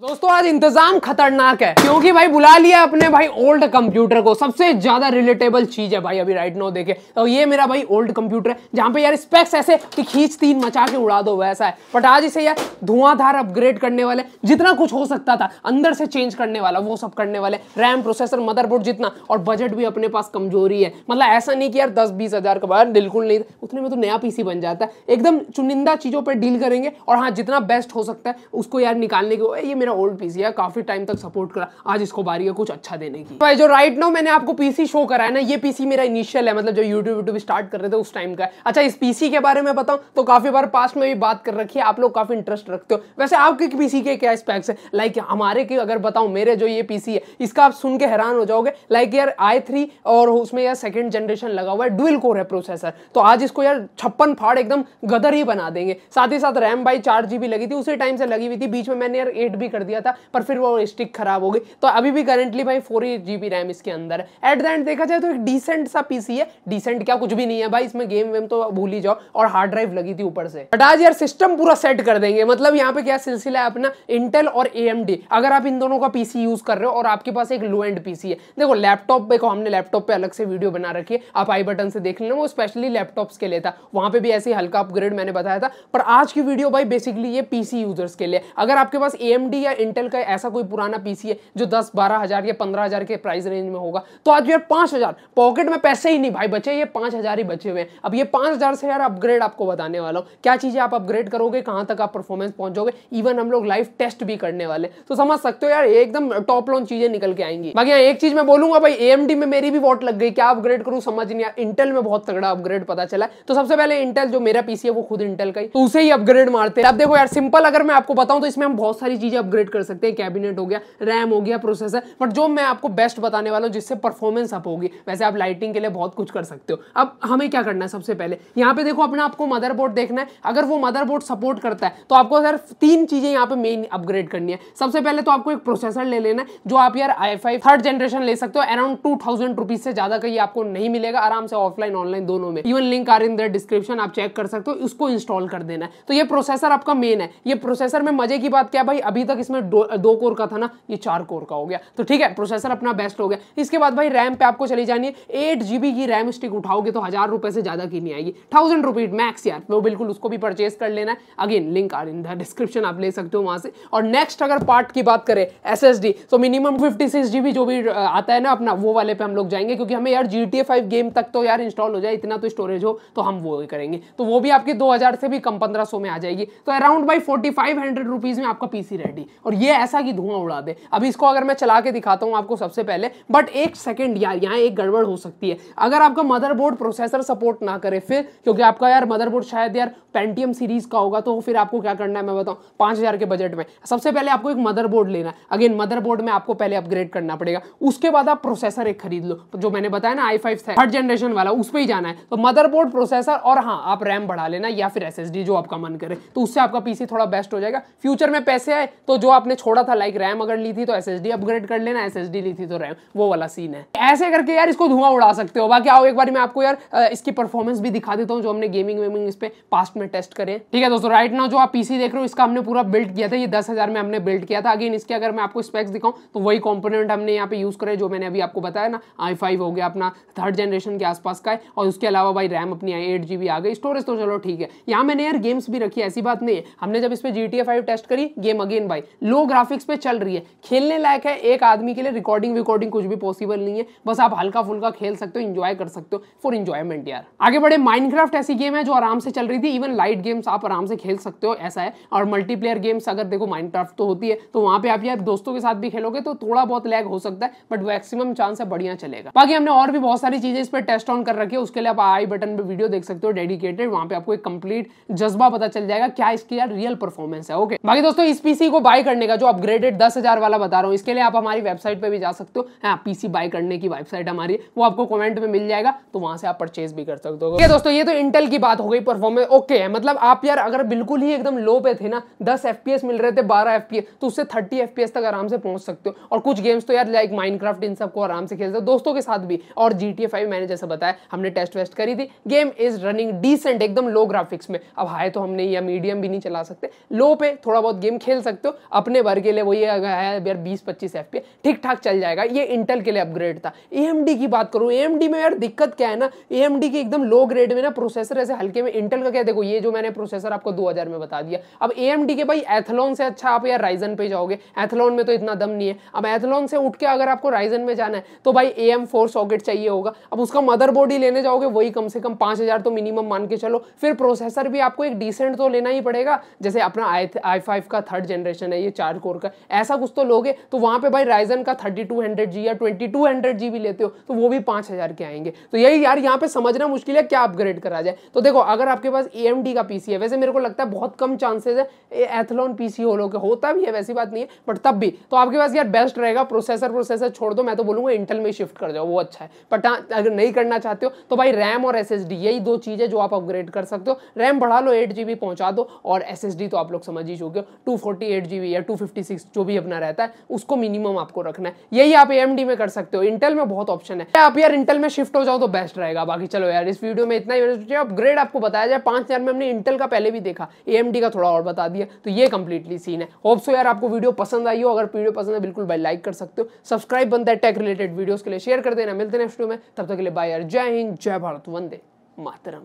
दोस्तों, आज इंतज़ाम खतरनाक है, क्योंकि भाई बुला लिया अपने भाई ओल्ड कंप्यूटर को। सबसे ज़्यादा रिलेटेबल चीज़ है भाई अभी राइट नो देखे। तो ये मेरा भाई ओल्ड कंप्यूटर है, जहाँ पे यार स्पेक्स ऐसे कि खींच तीन मचा के उड़ा दो, वैसा है। बट आज इसे यार धुआंधार अपग्रेड करने वाले, जितना कुछ हो सकता था, अंदर से चेंज करने वाला, वो सब करने वाले। रैम प्रोसेसर मदरबोर्ड जितना, और बजट भी अपने पास कमज़ोरी है। मतलब ऐसा नहीं कि यार दस बीस हज़ार का बाहर बिल्कुल नहीं, उतने में तो नया पीसी बन जाता है। एकदम चुनिंदा चीज़ों पर डील करेंगे, और हाँ जितना बेस्ट हो सकता है, उसको यार निकालने के ये मेरा मेरा ओल्ड पीसी है, काफ़ी टाइम तक सपोर्ट करा। आज इसको बारी है कुछ अच्छा देने की। भाई, जो राइट नो मैंने आपको पीसी शो करा है ना, ये पीसी मेरा इनिशियल है मतलब जो यूट्यूब यूट्यूब स्टार्ट कर रहे थे उस टाइम का अच्छा इस पीसी के बारे में बताऊँ तो काफ़ी बार पास्ट में भी बात कर रखी है, आप लोग काफ़ी इंटरेस्ट रखते हो। वैसे आपके पीसी के क्या स्पेक्स है? लाइक हमारे की अगर बताऊँ, मेरे जो ये पीसी है, इसका आप सुन के हैरान हो जाओगे। लाइक यार आई थ्री और उसमें यार सेकंड जनरेशन लगा हुआ है डुअल कोर है प्रोसेसर तो आज इसको यार छप्पन फाड़ एकदम गदर ही बना देंगे। साथ ही साथ रैम बाई चार जीबी लगी थी, उसी टाइम से लगी हुई थी, बीच में मैंने यार एट भी कर दिया था, पर फिर वो स्टिक खराब हो गई। तो अभी भी करंटली भाई फोर जीबी रैम इसके अंदर एट द एंड देखा जाए तो एक डिसेंट सा पीसी है। डिसेंट क्या, कुछ भी नहीं है भाई, इसमें गेम वेम तो भूल ही जाओ। और हार्ड ड्राइव लगी थी ऊपर से। बट आज यार सिस्टम पूरा सेट कर देंगे। मतलब यहाँ पे क्या सिलसिला है अपना? इंटेल और ए अगर आप इन दोनों का पीसी यूज़ कर रहे हो और आपके पास एक लो एंड पीसी है। देखो लैपटॉप को हमने लैपटॉप पे अलग से वीडियो बना रखी है। आप आई बटन से देख लेना, वो स्पेशली लैपटॉप्स के लिए था। वहाँ पे भी ऐसे हल्का अपग्रेड मैंने बताया था। पर आज की वीडियो भाई बेसिकली ये पीसी यूज़र्स के लिए अगर आपके पास ए इंटेल का ऐसा कोई पुराना पीसी है जो दस, बारह हज़ार या पंद्रह हज़ार के प्राइस रेंज में होगा? तो आज यार पाँच हज़ार। पॉकेट में पैसे ही नहीं भाई बचे, ये पाँच हज़ार ही बचे हुए हैं। अब ये पाँच हज़ार से यार अपग्रेड आपको बताने वाला हूँ। क्या चीज़ें आप अपग्रेड करोगे? कहाँ तक आप परफॉर्मेंस पहुंचोगे? इवन हम लोग लाइव टेस्ट भी करने वाले तो समझ सकते हो यार एकदम टॉप लॉन्च चीज़ें निकल के आएँगी। बाकी एक चीज़ मैं बोलूँगा भाई एएमडी में मेरी भी वोट लग गई। क्या अपग्रेड करूँ? समझ नहीं आया। इंटेल में बहुत तगड़ा अपग्रेड पता चला तो सबसे पहले इंटेल जो मेरा पीसी है, वो खुद इंटेल का ही। तो उसे ही अपग्रेड मारते हैं। अब देखो यार सिंपल अगर मैं आपको बताऊँ तो इसमें हम बहुत सारी चीज़ें अपग्रेड कर सकते हैं कैबिनेट हो गया रैम हो गया प्रोसेसर बट जो मैं आपको बेस्ट बताने वाला हूँ, जिससे परफॉर्मेंस अप होगी, वैसे आप लाइटिंग के लिए बहुत कुछ कर सकते हो। अब हमें क्या करना है सबसे पहले? यहाँ पे देखो, अपना आपको मदरबोर्ड देखना है। अगर वो मदरबोर्ड सपोर्ट करता है तो आपको सर तीन चीज़ें यहाँ पे मेन अपग्रेड करनी है। सबसे पहले तो आपको एक प्रोसेसर ले लेना है, जो आप यार आई फाइव थर्ड जनरेशन ले सकते हो। अराउंड टू थाउज़ेंड रुपीज़ से ज़्यादा कहीं आपको नहीं मिलेगा, आराम से ऑफलाइन ऑनलाइन दोनों में। Even link are in the description आप चेक कर सकते हो, उसको इंस्टॉल कर देना है। तो ये प्रोसेसर आपका मेन है। ये प्रोसेसर में मज़े की बात क्या भाई? अभी तक इसमें दो, दो कोर का था ना ये चार कोर का हो गया। तो ठीक है प्रोसेसर अपना बेस्ट हो गया। इसके बाद भाई रैम पे आपको चली जानी है। एट जीबी की रैम स्टिक उठाओगे तो हज़ार रुपए से ज़्यादा की नहीं आएगी। थाउज़ेंड रुपीज़ मैक्स यार वो बिल्कुल उसको भी परचेज कर लेना है। Again link are in the description आप ले सकते हो वहाँ से। और नेक्स्ट अगर पार्ट की बात करें एस एस डी तो मिनिमम फिफ्टी जीबी जो भी आता है ना अपना वो वाले पे हम लोग जाएँगे। क्योंकि हमें यार जी टी गेम तक तो यार इंस्टॉल हो जाए इतना तो स्टोरेज हो तो हम वो करेंगे। तो वो भी आपकी दो हज़ार से भी कम पंद्रह सौ में आ जाएगी। तो around by forty five hundred rupees में आपका पीसी रेडी और ये ऐसा कि धुआँ उड़ा दे। अभी इसको अगर मैं चला के दिखाता हूँ आपको सबसे पहले बट एक सेकंड यार, यहाँ एक गड़बड़ हो सकती है। अगर आपका मदरबोर्ड प्रोसेसर सपोर्ट ना करे फिर, क्योंकि आपका यार मदरबोर्ड शायद यार पेंटियम सीरीज़ का होगा तो फिर आपको क्या करना है मैं बताऊँ? पाँच के बजट में। सबसे पहले आपको एक मदरबोर्ड लेना है। अगेन मदरबोर्ड में आपको पहले अपग्रेड करना पड़ेगा। उसके बाद आप प्रोसेसर एक खरीद लो। तो जो मैंने बताया ना आई फाइव थर्ड जनरेशन वाला, उस पर ही जाना है। तो मदरबोर्ड प्रोसेसर और हाँ आप रैम बढ़ा लेना या फिर एसएसडी जो आपका मन करे। तो उससे आपका पीसी थोड़ा बेस्ट हो जाएगा। फ्यूचर में पैसे आए तो जो आपने छोड़ा था लाइक रैम अगर ली थी तो एसएसडी अपग्रेड कर लेना एसएसडी ली थी तो रैम वो वाला सीन है। ऐसे करके यार इसको धुआँ उड़ा सकते हो। बाकी आओ, एक बार मैं आपको यार इसकी परफॉर्मेंस भी दिखा देता हूँ, जो हमने गेमिंग वेमिंग इस पे पास्ट में टेस्ट करे। ठीक है दोस्तों राइट नाउ जो आप पीसी देख रहे हो, इसका हमने पूरा बिल्ड किया था। ये दस हज़ार में हमने बिल्ड किया था। अगेन इसके अगर मैं आपको स्पेक्स दिखाऊँ तो वही कॉम्पोनेंट हमने यहाँ पे यूज़ करे, जो मैंने अभी आपको बताया ना आई फाइव हो गया अपना थर्ड जनरेशन के आसपास का है। और उसके अलावा भाई रैम अपनी आई एट जीबी आ गई। स्टोरेज तो चलो ठीक है। यहाँ मैंने यार गेम्स भी रखी, ऐसी बात नहीं है। हमने जब इस पर जी टी फाइव टेस्ट करी गेम अगेन भाई। लो ग्राफिक्स पे चल रही है। खेलने लायक है एक आदमी के लिए। रिकॉर्डिंग विकॉर्डिंग कुछ भी पॉसिबल नहीं है। बस आप हल्का फुल्का खेल सकते हो इंजॉय कर सकते हो फॉर इंजॉयमेंट यार। आगे बढ़े माइनक्राफ्ट ऐसी गेम है जो आराम से चल रही थी। इवन लाइट गेम्स आप आराम से खेल सकते हो, ऐसा है। और मल्टीप्लेयर गेम्स अगर देखो माइनक्राफ्ट तो होती है। तो वहाँ पे आप यार दोस्तों के साथ भी खेलोगे तो थोड़ा बहुत लैग हो सकता है बट मैक्सिमम चांस है बढ़िया चलेगा। बाकी हमने और भी बहुत सारी चीज़ें इस पर टेस्ट ऑन कर रखी है। उसके लिए आप आई बटन पे वीडियो देख सकते हो डेडिकेटेड वहाँ पे आपको एक कंप्लीट जज्बा पता चल जाएगा क्या इसकी यार रियल परफॉर्मेंस है। ओके बाकी दोस्तों, इस पीसी को बाय करने का, जो अपग्रेडेड दस हज़ार वाला बता रहा हूँ, इसके लिए आप हमारी वेबसाइट पे भी जा सकते हो। हाँ पीसी बाय करने की वेबसाइट हमारी, वो आपको कमेंट में मिल जाएगा तो वहाँ से आप परचेज भी कर सकते हो। दोस्तों, ये तो इंटेल की बात हो गई परफॉर्मेंस ओके है। मतलब आप यार अगर बिल्कुल ही एकदम लो पे थे ना, दस एफ़ मिल रहे थे, बारह एफ़ तो उससे थर्टी एफ़ तक आराम से पहुँच सकते हो। और कुछ गेम्स तो यार लाइक माइनक्राफ्ट इन सबको आराम से खेलते हो। दोस्तों के साथ भी, और जी टी मैंने जैसे बताया, हमने टेस्ट वेस्ट करी थी। गेम इज़ रनिंग डिसेंट एकदम लो ग्राफिक्स में। अब हाई तो हमने या मीडियम भी नहीं चला सकते। लो पे थोड़ा बहुत गेम खेल सकते हो। अपने वर्ग के लिए वही है यार बीस, पच्चीस एफ़ ठीक ठाक चल जाएगा। ये इंटेल के लिए अपग्रेड था। ए की बात करूँ ए में यार दिक्कत क्या है ना ए की एकदम लो ग्रेड में ना प्रोसेसर ऐसे हल्के में इंटेल का क्या देखो ये जो मैंने प्रोसेसर आपको दो हज़ार में बता दिया। अब ए के भाई एथलॉन से अच्छा आप यार राइजन पे जाओगे। एथलॉन में तो इतना दम नहीं है। अब एथलॉन से उठ के अगर आपको राइजन में जाना है तो भाई ए एम फोर सॉकेट चाहिए होगा। अब उसका मदरबोर्ड ही लेने जाओगे, वही कम से कम पाँच हज़ार तो मिनिमम मान के चलो। फिर प्रोसेसर भी आपको एक डिसेंट तो लेना ही पड़ेगा, जैसे अपना आई आई फाइव का थर्ड जनरेशन है ये चार कोर का। ऐसा कुछ तो लोगे तो वहाँ पे भाई राइजन का थर्टी टू हंड्रेड जी या ट्वेंटी टू हंड्रेड जी भी लेते हो तो वो भी पाँच हज़ार के आएँगे। तो यही यार यहाँ पे समझना मुश्किल है क्या अपग्रेड करा जाए। तो देखो अगर आपके पास ए का पीसी है वैसे मेरे को लगता है बहुत कम चांसेस है एथलॉन पीसी हो लोगे होता भी है वैसी बात नहीं है बट तब भी। तो आपके पास यार बेस्ट रहेगा प्रोसेसर प्रोसेसर छोड़ दो मैं तो बोलूँगा इंटेल में शिफ्ट कर जाओ वो अच्छा है। बट हाँ, अगर नहीं करना चाहते हो तो भाई रैम और SSD यही दो चीज़ें जो आप अपग्रेड कर सकते हो। रैम बढ़ा लो एट जी पहुँचा दो और SSD तो आप लोग समझ ही चुके हो टू फोर्टी एट जी या टू फिफ्टी सिक्स जो भी अपना रहता है, उसको मिनिमम आपको रखना है। यही आप ए में कर सकते हो। इंटेल में बहुत ऑप्शन है। आप यार इंटेल में शिफ्ट हो जाओ तो बेस्ट रहेगा। बाकी चलो यार, इस वीडियो में इतना ही। अपग्रेड आपको बताया जाए, पाँच में हमने इंटेल का पहले भी देखा। ए का थोड़ा और बता दिया। तो ये कंप्लीटली सीन है। होप सो यार आपको वीडियो पसंद आई हो। अगर वीडियो पसंद है, बिल्कुल भाई लाइक कर सकते हो। सब्सक्राइब बनता है टेक रिलेटेड वीडियोस के लिए। शेयर कर देना। मिलते हैं नेक्स्ट में। तब तक के लिए बाय यार। जय हिंद, जय भारत। वंदे मातरम।